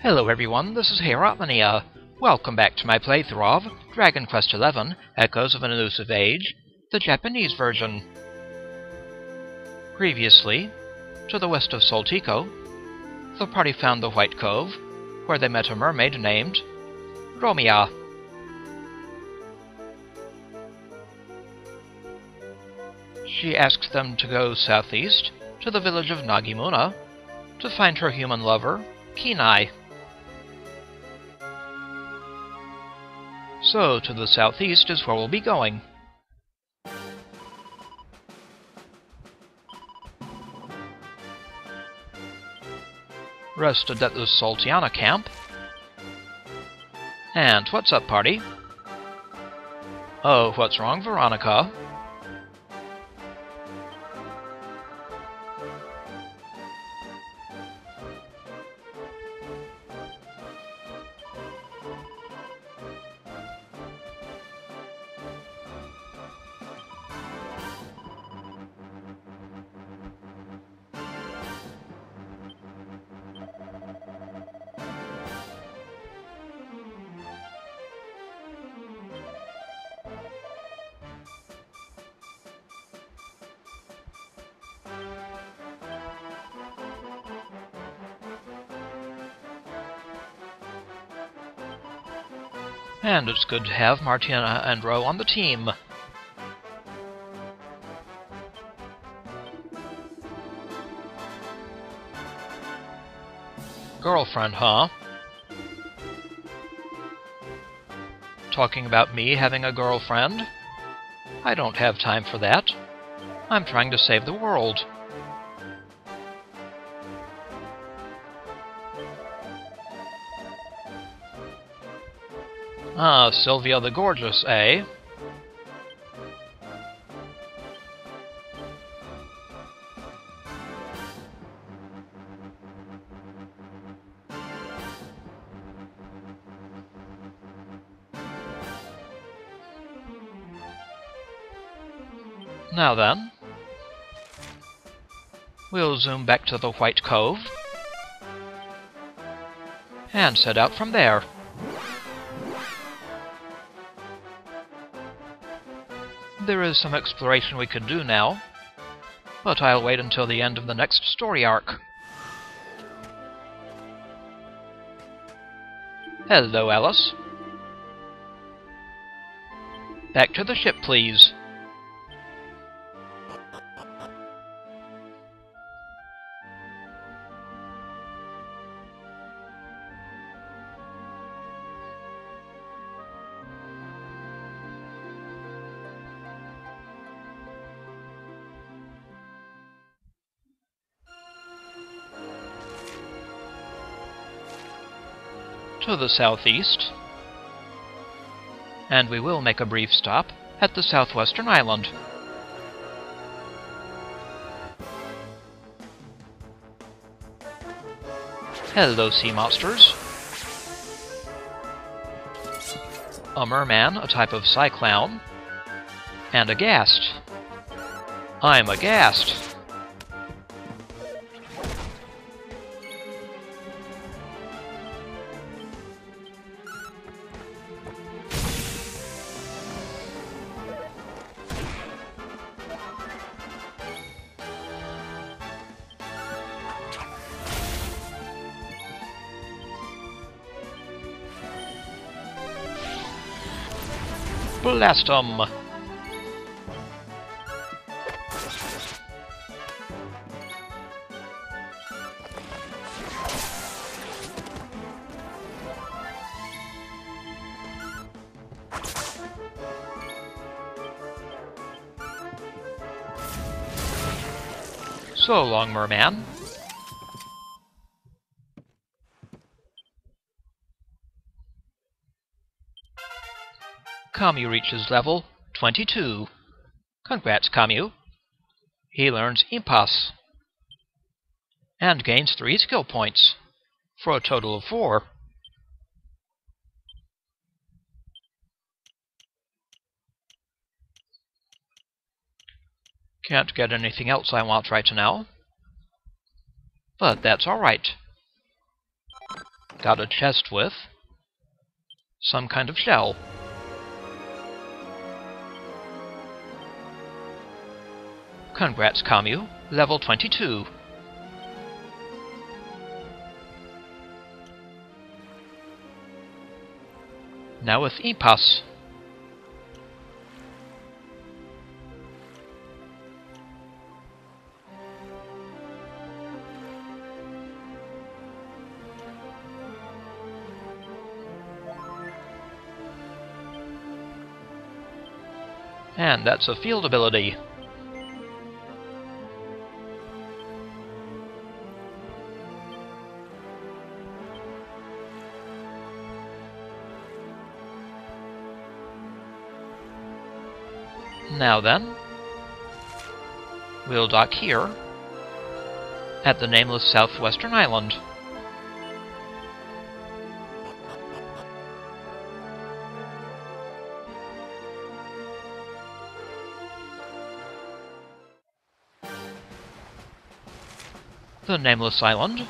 Hello everyone, this is heorotlinea. Welcome back to my playthrough of Dragon Quest XI Echoes of an Elusive Age, the Japanese version. Previously, to the west of Sorutiko, the party found the White Cove, where they met a mermaid named Romia. She asked them to go southeast to the village of Nagimunaa to find her human lover, Kinai. So, to the southeast is where we'll be going. Rested at the Soltiana camp. And what's up, party? Oh, what's wrong, Veronica? And it's good to have Martina and Ro on the team. Girlfriend, huh? Talking about me having a girlfriend? I don't have time for that. I'm trying to save the world. Ah, Sylvia the Gorgeous, eh? Now then, we'll zoom back to the White Cove and set out from there. There is some exploration we could do now, but I'll wait until the end of the next story arc. Hello, Alice. Back to the ship, please. To the southeast, and we will make a brief stop at the southwestern island. Hello, sea monsters. A merman, a type of cyclown, and a ghast. I'm a Blast 'em! So long, merman. Camus reaches level 22. Congrats, Camus. He learns Inpasu and gains 3 skill points for a total of 4. Can't get anything else I want right now. But that's alright. Got a chest with some kind of shell. Congrats, Camus. Level 22. Now with Inpasu. And that's a field ability. Now then, we'll dock here at the nameless southwestern island. The nameless island.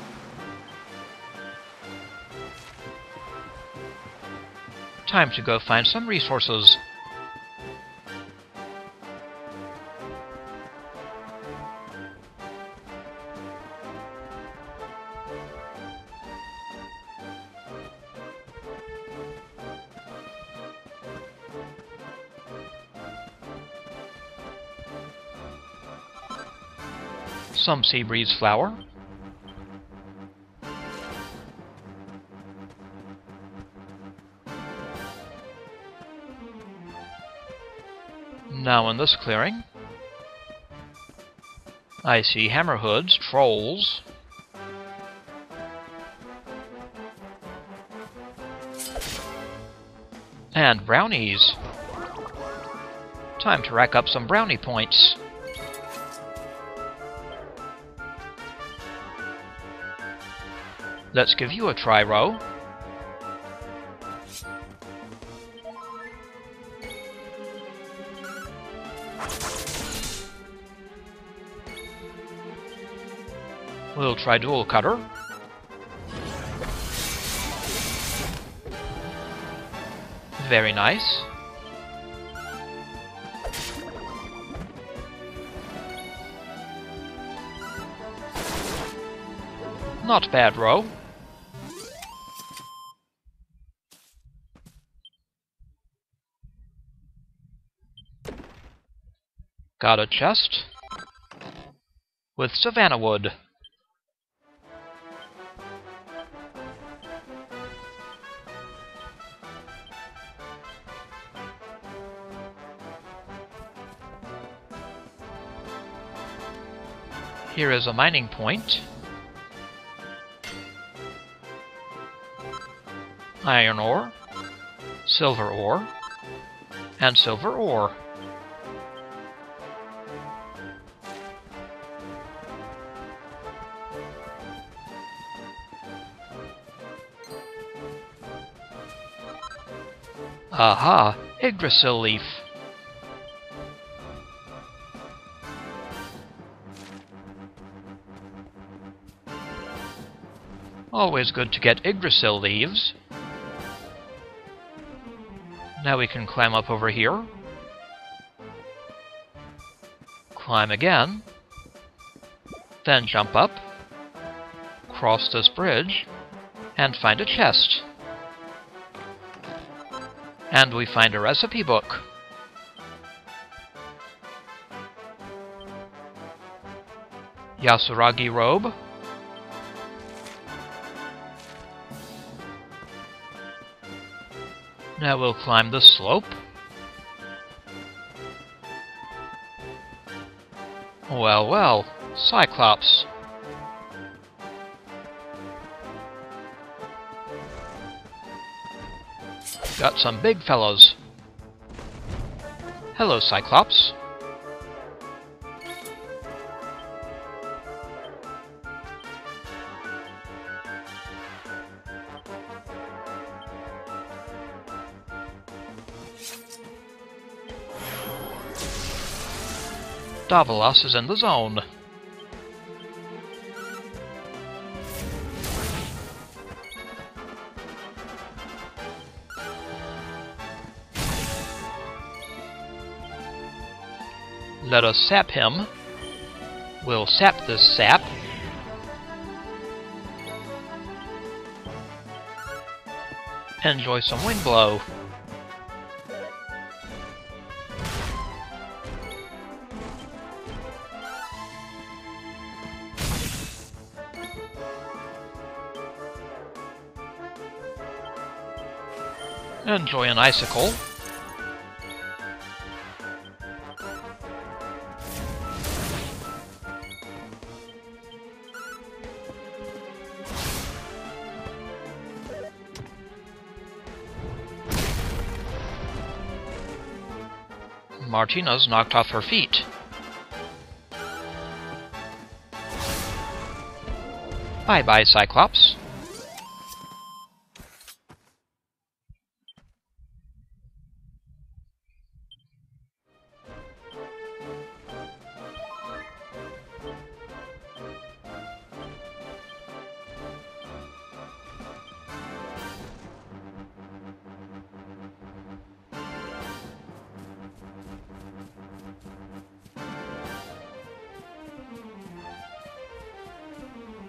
Time to go find some resources. Some sea breeze flower. Now in this clearing, I see hammerhoods, trolls, and brownies. Time to rack up some brownie points. Let's give you a try, Ro. We'll try Dual Cutter. Very nice. Not bad, Ro. Got a chest with Savannah Wood. Here is a mining point. Iron ore, silver ore, and silver ore. Aha! Yggdrasil leaf. Always good to get Yggdrasil leaves. Now we can climb up over here. Climb again. Then jump up. Cross this bridge. And find a chest. And we find a recipe book. Yasuragi robe. Now we'll climb the slope. Well, well, Cyclops. Got some big fellows. Hello, Cyclops. Davalos is in the zone. Let us sap him. We'll sap this sap. Enjoy some wind blow. Enjoy an icicle. Martina's knocked off her feet. Bye-bye, Cyclops.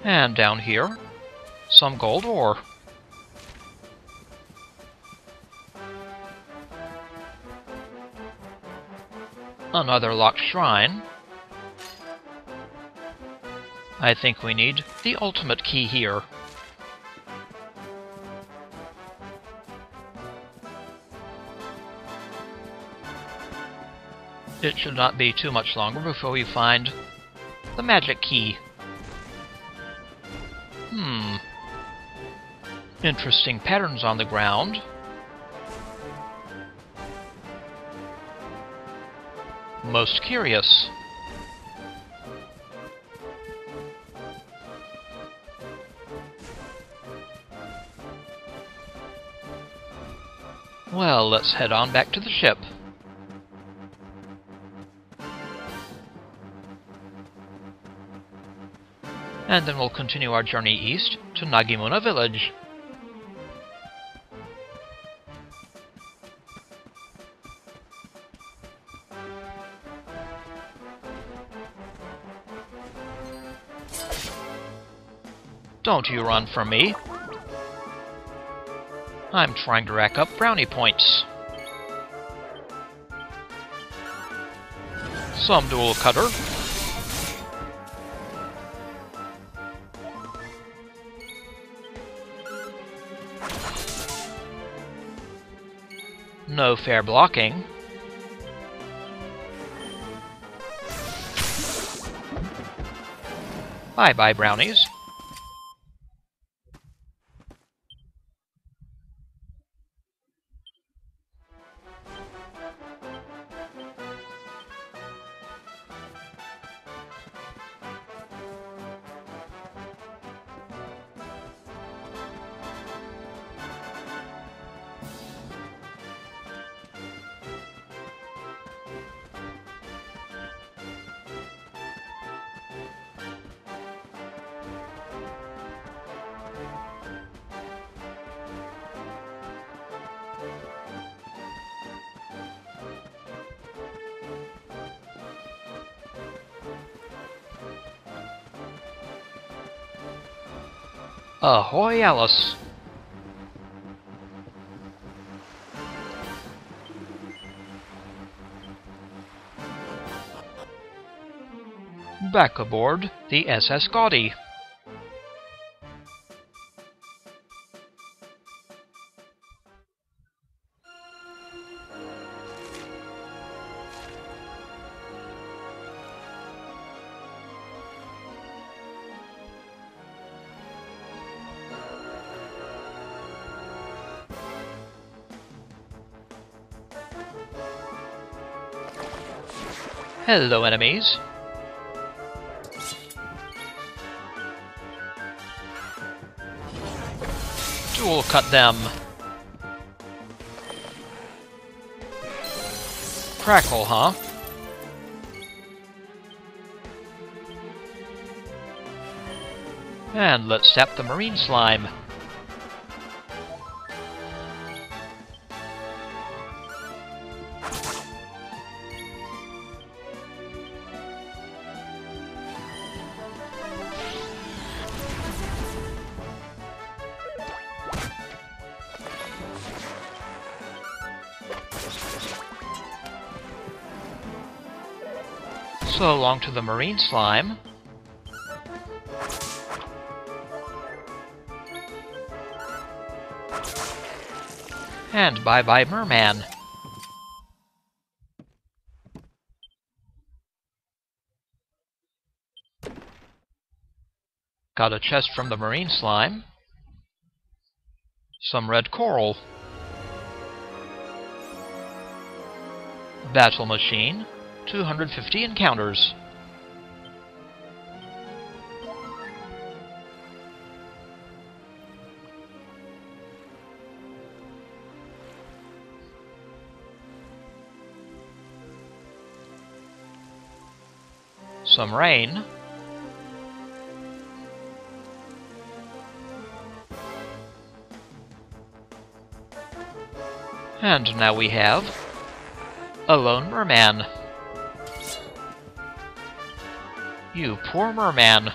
And down here, some gold ore. Another locked shrine. I think we need the ultimate key here. It should not be too much longer before we find the magic key. Interesting patterns on the ground. Most curious. Well, let's head on back to the ship. and then we'll continue our journey east to Nagimunaa village. Don't you run from me. I'm trying to rack up brownie points. Some dual cutter, no fair blocking. Bye-bye, brownies. Ahoy, Alice! Back aboard the SS Gaudi. Hello, enemies. Dual cut them. Crackle, huh? And let's sap the marine slime. So long to the marine slime. And bye-bye merman. Got a chest from the marine slime. Some red coral. Battle machine. 250 encounters. Some rain. And now we have a lone merman. You poor merman.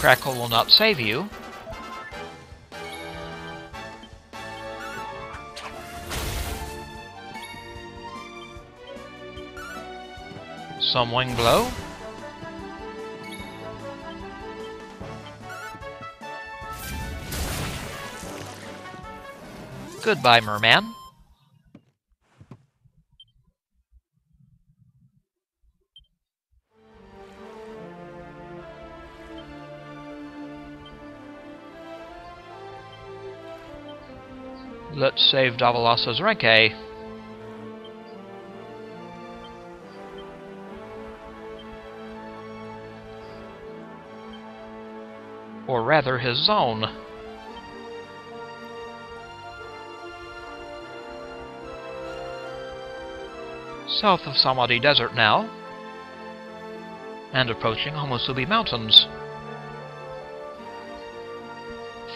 Crackle will not save you. Some wing blow. Goodbye, merman. Let's save Davalassa's Renke. Eh? Or rather, his zone. South of Samadhi Desert now. And approaching Homosubi Mountains.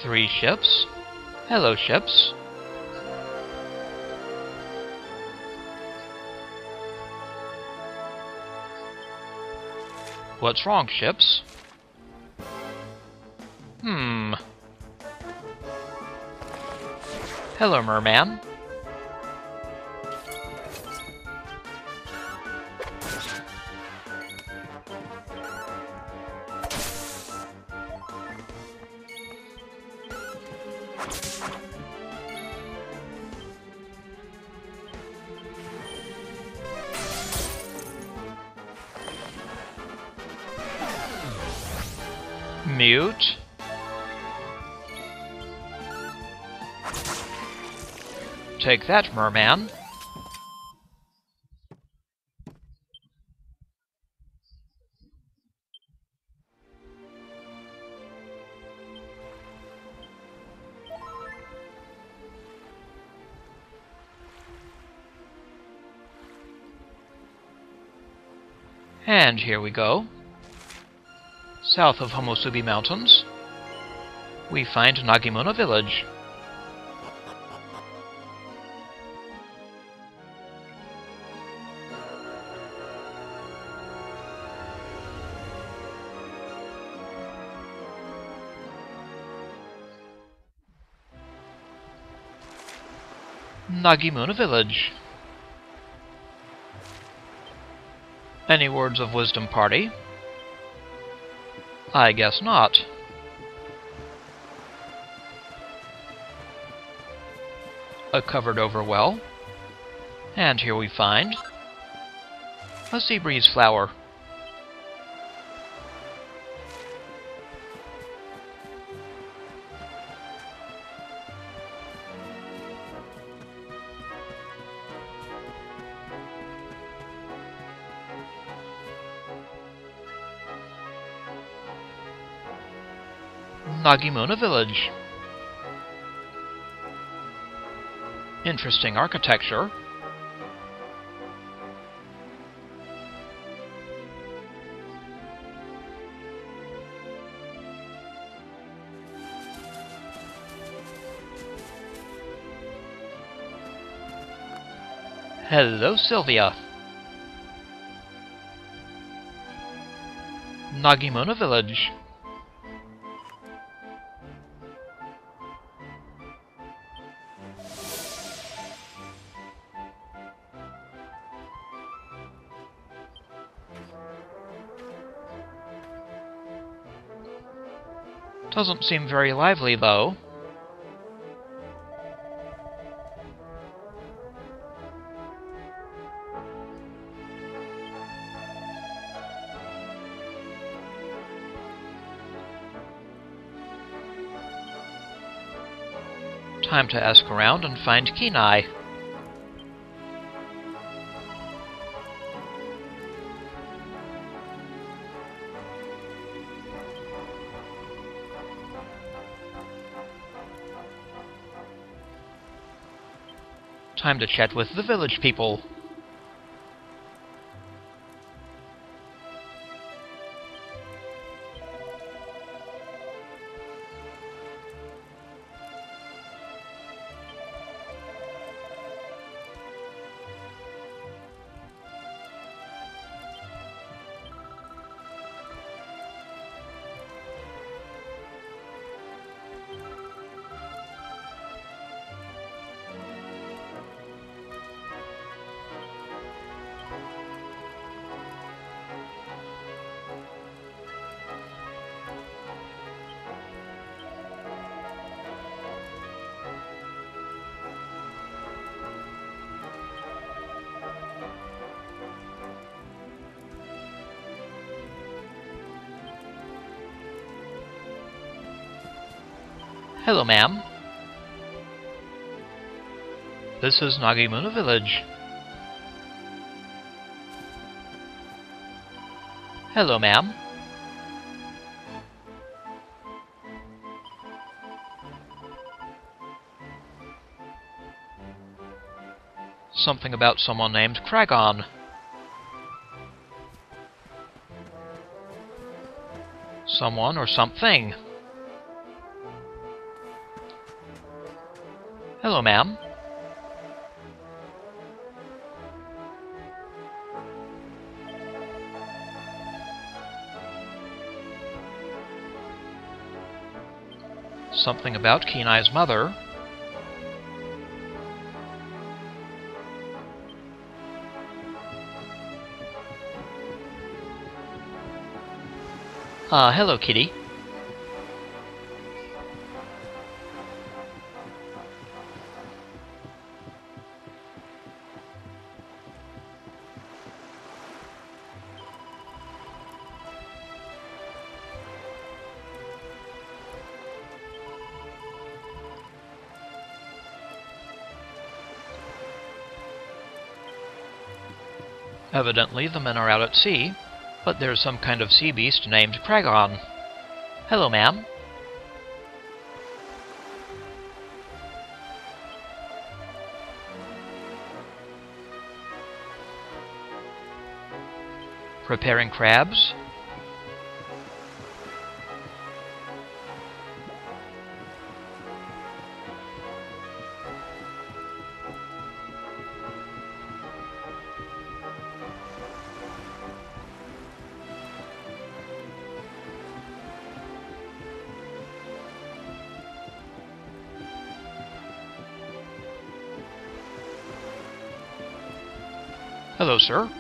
Three ships. Hello, ships. What's wrong, ships? Hmm. Hello, merman. Take that, merman. And here we go. South of Homosubi Mountains, we find Nagimunaa Village. Nagimunaa Village. Any words of wisdom, party? I guess not. A covered over well. And here we find a sea breeze flower. Nagimunaa Village. Interesting architecture. Hello, Sylvia. Nagimunaa Village. Doesn't seem very lively, though. Time to ask around and find Kinai. Time to chat with the village people. Hello, ma'am. This is Nagimunaa Village. Hello, ma'am. Something about someone named Kragon. Someone or something. Hello, ma'am. Something about Kinai's mother. Ah, uh, hello, kitty. Evidently the men are out at sea, but there's some kind of sea beast named Kragon. Hello, ma'am. Preparing crabs? Sir.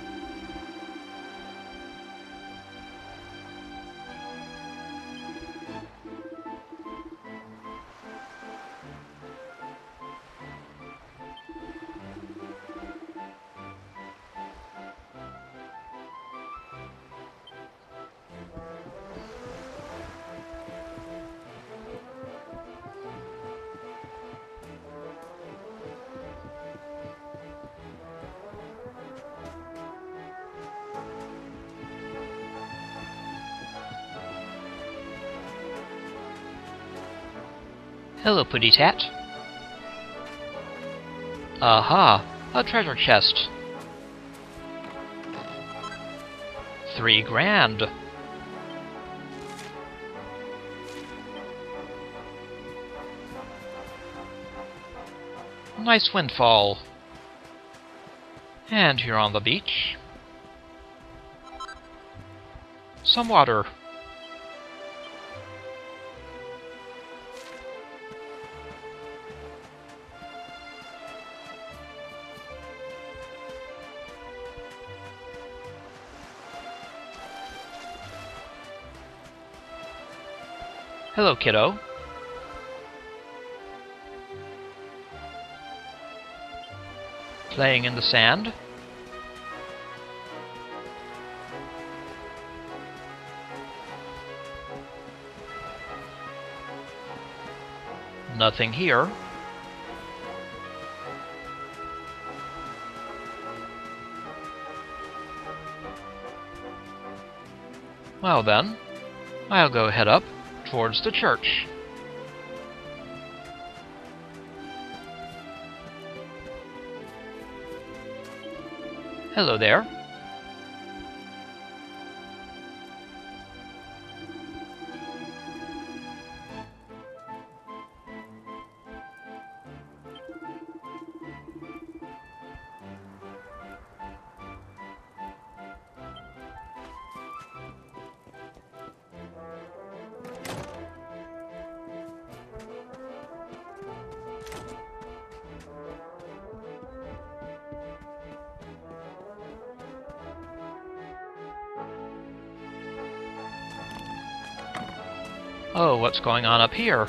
Hello, Putty Tat. Aha! A treasure chest. Three grand. Nice windfall. And here on the beach. some water. Hello, kiddo. Playing in the sand? Nothing here. Well then, I'll go head up towards the church. Hello there. Oh, what's going on up here?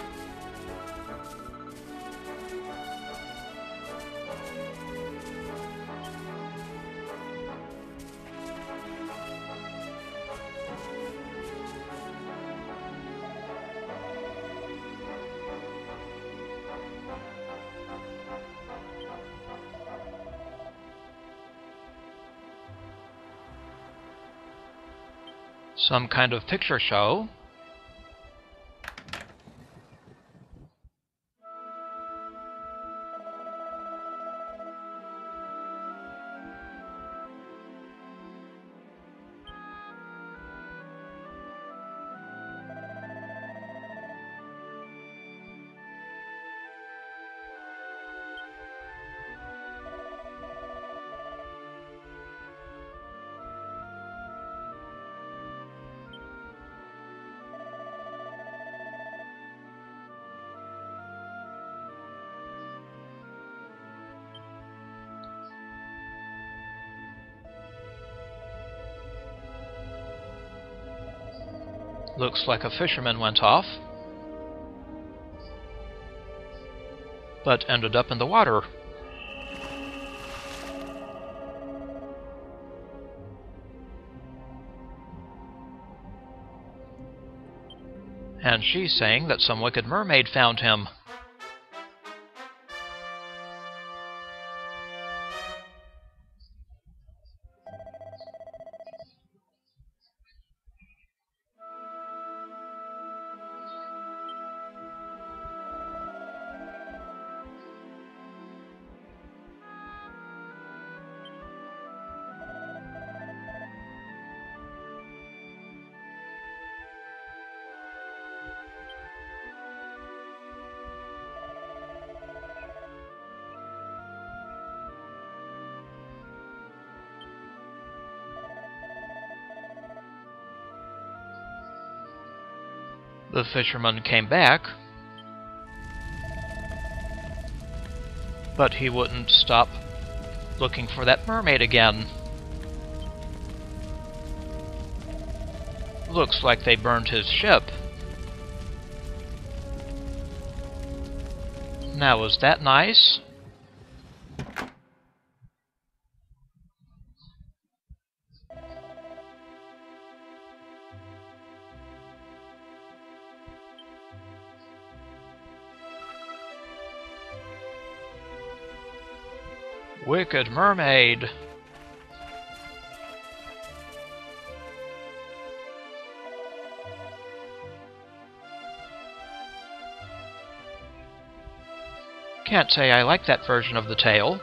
Some kind of picture show? Looks like a fisherman went off, but ended up in the water. And she's saying that some wicked mermaid found him. The fisherman came back, but he wouldn't stop looking for that mermaid again. Looks like they burned his ship. Now, was that nice? Wicked Mermaid. Can't say I like that version of the tale.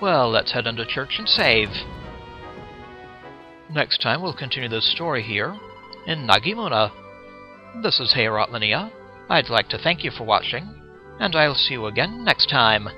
Well, let's head into church and save. Next time we'll continue this story here in Nagimunaa. This is Heorot Linea. I'd like to thank you for watching, and I'll see you again next time.